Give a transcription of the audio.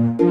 Música